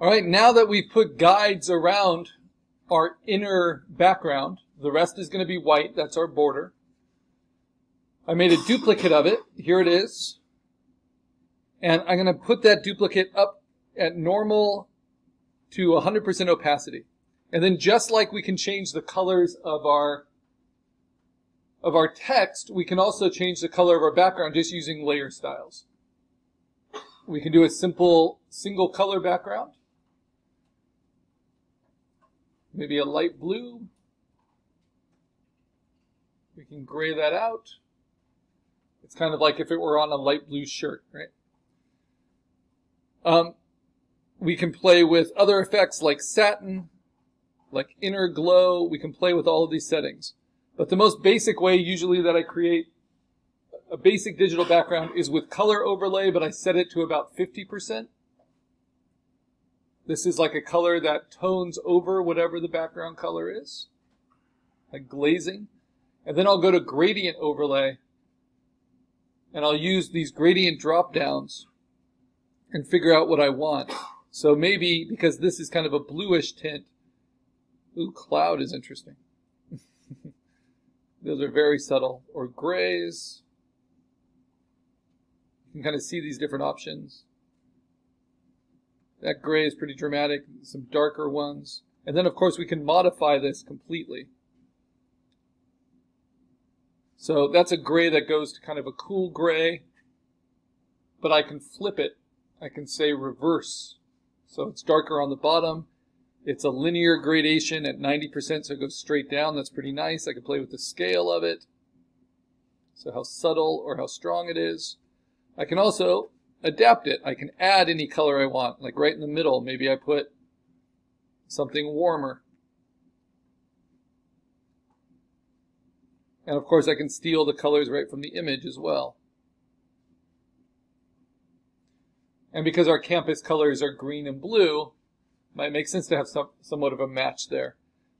All right, now that we've put guides around our inner background, the rest is going to be white. That's our border. I made a duplicate of it. Here it is. And I'm going to put that duplicate up at normal to 100% opacity. And then just like we can change the colors of our of our text, we can also change the color of our background just using layer styles. We can do a simple single color background. Maybe a light blue. We can gray that out. It's kind of like if it were on a light blue shirt, right? Um, we can play with other effects like satin, like inner glow. We can play with all of these settings. But the most basic way usually that I create a basic digital background is with color overlay, but I set it to about 50%. This is like a color that tones over whatever the background color is, like glazing. And then I'll go to gradient overlay, and I'll use these gradient drop downs and figure out what I want. So maybe because this is kind of a bluish tint, ooh, cloud is interesting. Those are very subtle. Or grays. You can kind of see these different options. That gray is pretty dramatic. Some darker ones. And then, of course, we can modify this completely. So that's a gray that goes to kind of a cool gray. But I can flip it. I can say reverse. So it's darker on the bottom it's a linear gradation at 90%, so it goes straight down. That's pretty nice. I can play with the scale of it. So how subtle or how strong it is. I can also adapt it. I can add any color I want, like right in the middle. Maybe I put something warmer. And of course I can steal the colors right from the image as well. And because our campus colors are green and blue, might make sense to have some, somewhat of a match there.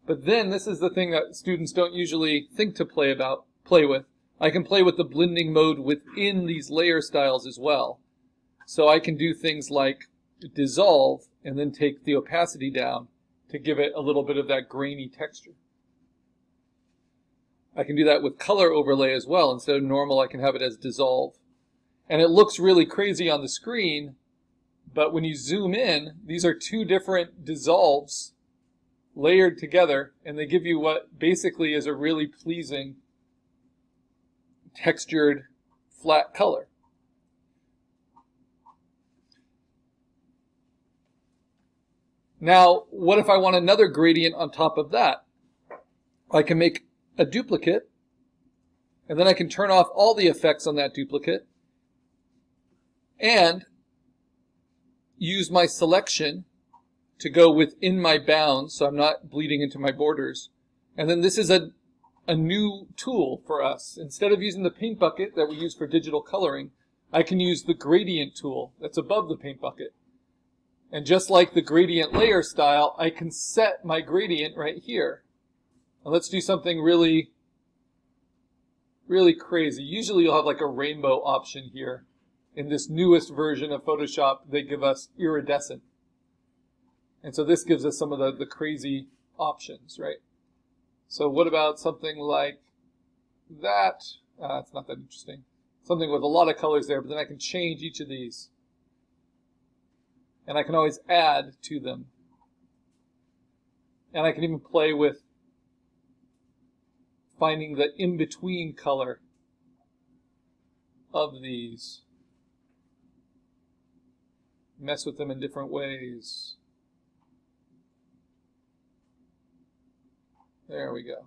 But then this is the thing that students don't usually think to play about, play with. I can play with the blending mode within these layer styles as well. So I can do things like dissolve and then take the opacity down to give it a little bit of that grainy texture. I can do that with color overlay as well. Instead of normal, I can have it as dissolve. And it looks really crazy on the screen, but when you zoom in, these are two different dissolves layered together, and they give you what basically is a really pleasing textured flat color. Now, what if I want another gradient on top of that? I can make a duplicate, and then I can turn off all the effects on that duplicate, and use my selection to go within my bounds so I'm not bleeding into my borders. And then this is a, a new tool for us. Instead of using the paint bucket that we use for digital coloring, I can use the gradient tool that's above the paint bucket. And just like the gradient layer style, I can set my gradient right here. Now let's do something really, really crazy. Usually you'll have like a rainbow option here in this newest version of Photoshop, they give us iridescent. And so this gives us some of the, the crazy options, right? So what about something like that? Uh, it's not that interesting. Something with a lot of colors there, but then I can change each of these. And I can always add to them. And I can even play with finding the in-between color of these mess with them in different ways. There we go.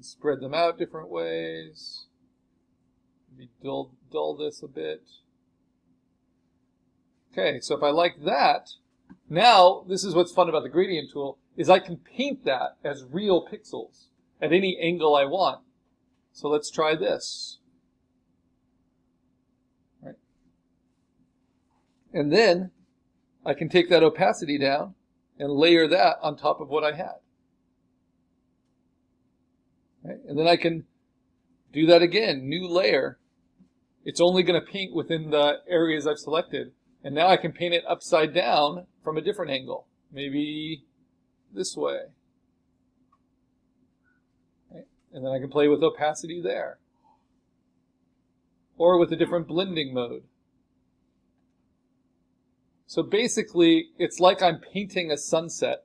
Spread them out different ways. Maybe dull, dull this a bit. Okay, so if I like that, now this is what's fun about the gradient tool, is I can paint that as real pixels at any angle I want. So let's try this. And then I can take that opacity down and layer that on top of what I had. And then I can do that again, new layer. It's only going to paint within the areas I've selected. And now I can paint it upside down from a different angle. Maybe this way. Right? And then I can play with opacity there. Or with a different blending mode. So basically, it's like I'm painting a sunset.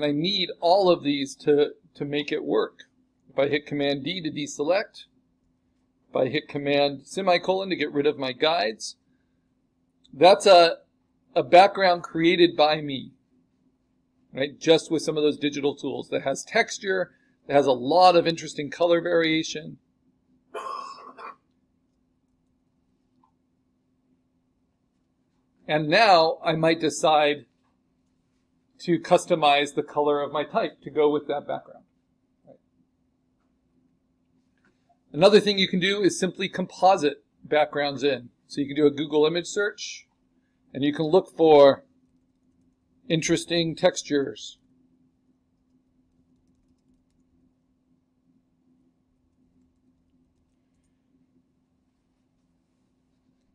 And I need all of these to, to make it work. If I hit Command D to deselect, if I hit Command semicolon to get rid of my guides, that's a, a background created by me, right? Just with some of those digital tools that has texture, that has a lot of interesting color variation. And now I might decide to customize the color of my type to go with that background. Another thing you can do is simply composite backgrounds in. So you can do a Google image search and you can look for interesting textures.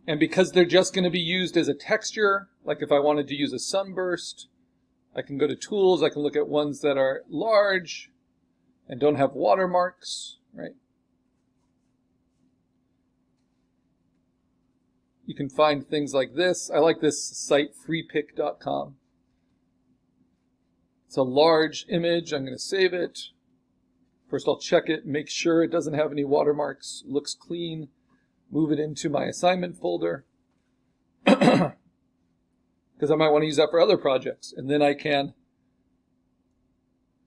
And because they're just going to be used as a texture, like if I wanted to use a sunburst, I can go to tools, I can look at ones that are large and don't have watermarks, right? You can find things like this. I like this site, freepik.com. It's a large image. I'm going to save it. First, I'll check it, make sure it doesn't have any watermarks, looks clean, move it into my assignment folder. Because I might want to use that for other projects. And then I can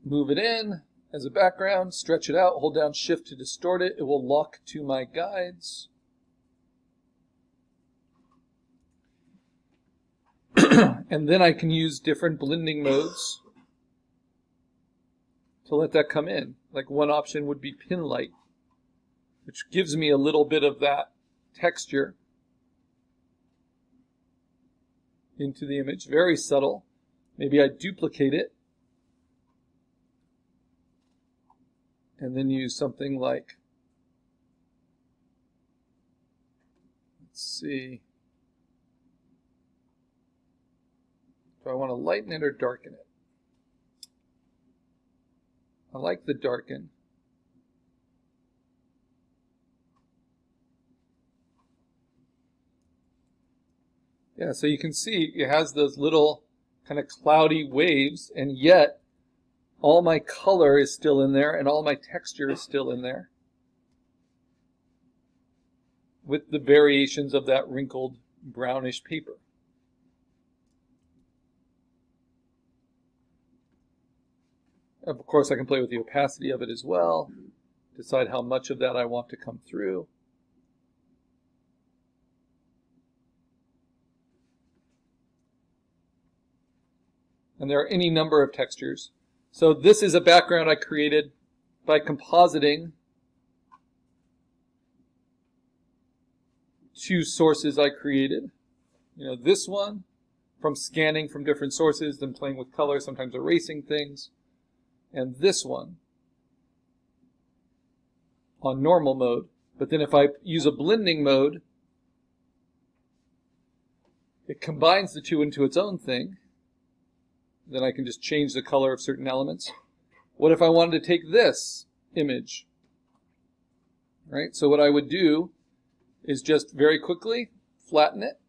move it in as a background, stretch it out, hold down shift to distort it. It will lock to my guides. and then I can use different blending modes to let that come in. Like one option would be pin light, which gives me a little bit of that texture into the image. Very subtle. Maybe I duplicate it and then use something like, let's see, Do I want to lighten it or darken it? I like the darken. Yeah, so you can see it has those little kind of cloudy waves, and yet all my color is still in there and all my texture is still in there with the variations of that wrinkled brownish paper. Of course, I can play with the opacity of it as well, decide how much of that I want to come through. And there are any number of textures. So this is a background I created by compositing two sources I created. You know, this one from scanning from different sources, then playing with color, sometimes erasing things and this one on normal mode. But then if I use a blending mode, it combines the two into its own thing. Then I can just change the color of certain elements. What if I wanted to take this image? Right? So what I would do is just very quickly flatten it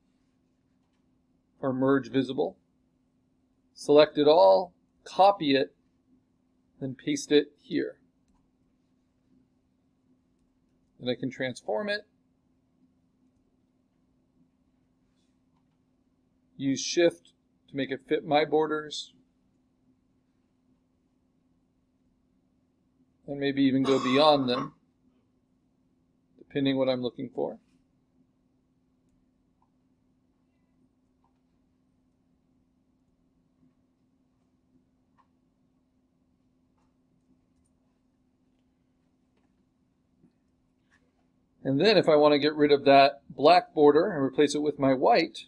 or merge visible. Select it all, copy it, then paste it here. Then I can transform it. Use shift to make it fit my borders. And maybe even go beyond them, depending what I'm looking for. And then if I want to get rid of that black border and replace it with my white,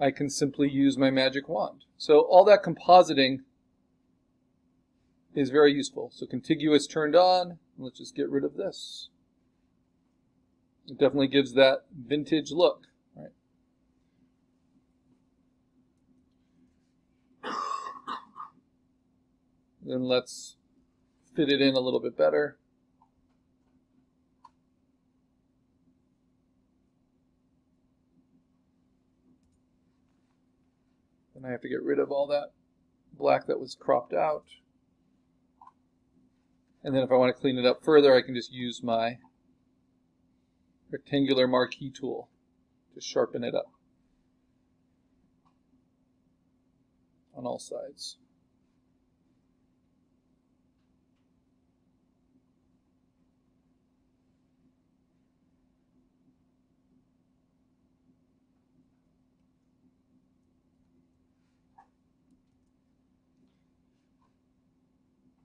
I can simply use my magic wand. So all that compositing is very useful. So contiguous turned on. Let's just get rid of this. It definitely gives that vintage look. Right? Then let's fit it in a little bit better. Then I have to get rid of all that black that was cropped out. And then if I want to clean it up further, I can just use my rectangular marquee tool to sharpen it up on all sides.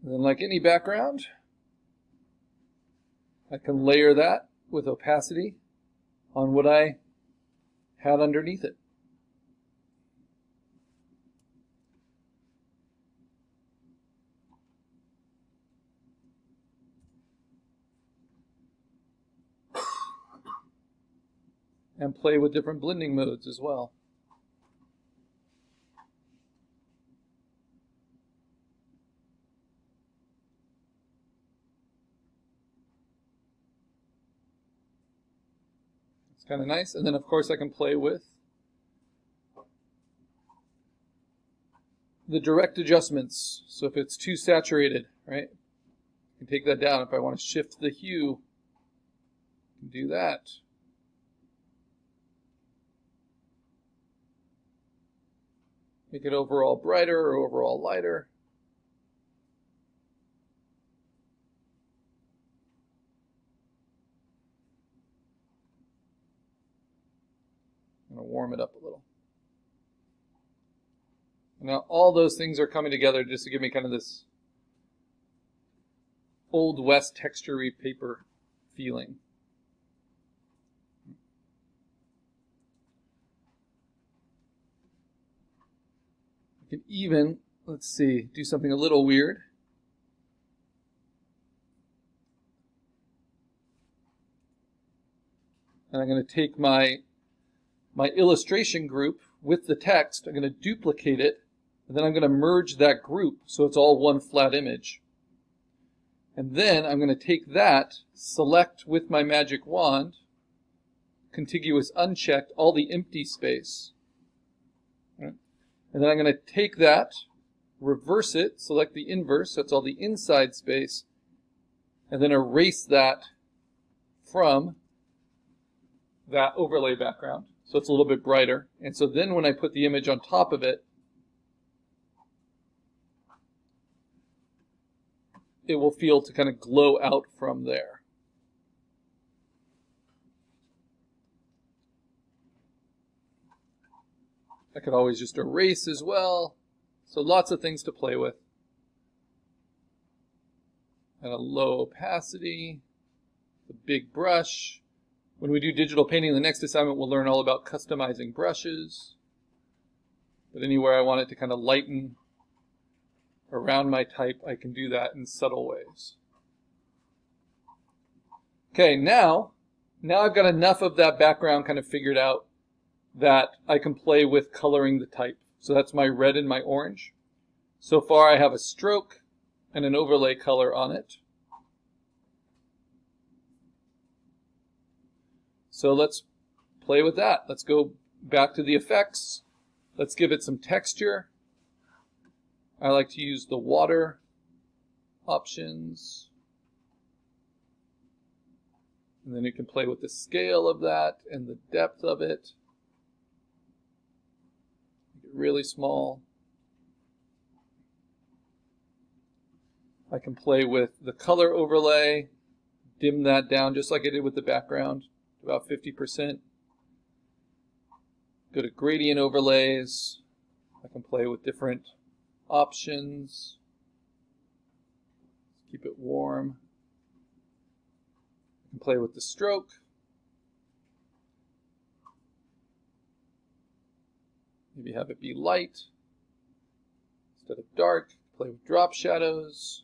And then like any background, I can layer that with opacity on what I had underneath it. And play with different blending modes as well. Kind of nice. And then, of course, I can play with the direct adjustments. So if it's too saturated, right, I can take that down. If I want to shift the hue, I can do that. Make it overall brighter or overall lighter. Going to warm it up a little. Now all those things are coming together just to give me kind of this old west textury paper feeling. I can even, let's see, do something a little weird. And I'm going to take my my illustration group with the text. I'm going to duplicate it, and then I'm going to merge that group so it's all one flat image. And then I'm going to take that, select with my magic wand, contiguous unchecked, all the empty space. Right? And then I'm going to take that, reverse it, select the inverse, that's all the inside space, and then erase that from that overlay background so it's a little bit brighter. And so then when I put the image on top of it, it will feel to kind of glow out from there. I could always just erase as well. So lots of things to play with. And a low opacity, the big brush. When we do digital painting, the next assignment we'll learn all about customizing brushes. But anywhere I want it to kind of lighten around my type, I can do that in subtle ways. Okay, now, now I've got enough of that background kind of figured out that I can play with coloring the type. So that's my red and my orange. So far I have a stroke and an overlay color on it. So let's play with that. Let's go back to the effects. Let's give it some texture. I like to use the water options. And then you can play with the scale of that and the depth of it. Make it really small. I can play with the color overlay, dim that down just like I did with the background about 50%. Go to gradient overlays. I can play with different options. Keep it warm. I can play with the stroke. Maybe have it be light instead of dark. play with drop shadows.